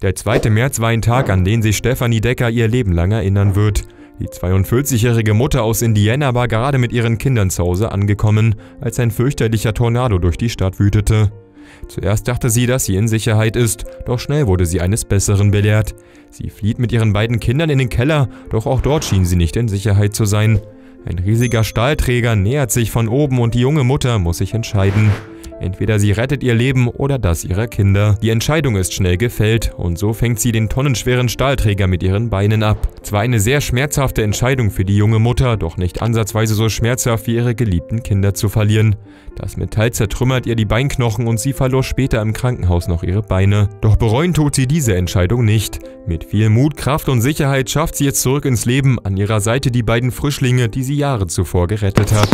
Der 2. März war ein Tag, an den sich Stephanie Decker ihr Leben lang erinnern wird. Die 42-jährige Mutter aus Indiana war gerade mit ihren Kindern zu Hause angekommen, als ein fürchterlicher Tornado durch die Stadt wütete. Zuerst dachte sie, dass sie in Sicherheit ist, doch schnell wurde sie eines Besseren belehrt. Sie flieht mit ihren beiden Kindern in den Keller, doch auch dort schien sie nicht in Sicherheit zu sein. Ein riesiger Stahlträger nähert sich von oben und die junge Mutter muss sich entscheiden. Entweder sie rettet ihr Leben oder das ihrer Kinder. Die Entscheidung ist schnell gefällt und so fängt sie den tonnenschweren Stahlträger mit ihren Beinen ab. Zwar eine sehr schmerzhafte Entscheidung für die junge Mutter, doch nicht ansatzweise so schmerzhaft wie ihre geliebten Kinder zu verlieren. Das Metall zertrümmert ihr die Beinknochen und sie verlor später im Krankenhaus noch ihre Beine. Doch bereuen tut sie diese Entscheidung nicht. Mit viel Mut, Kraft und Sicherheit schafft sie jetzt zurück ins Leben, an ihrer Seite die beiden Frischlinge, die sie Jahre zuvor gerettet hat.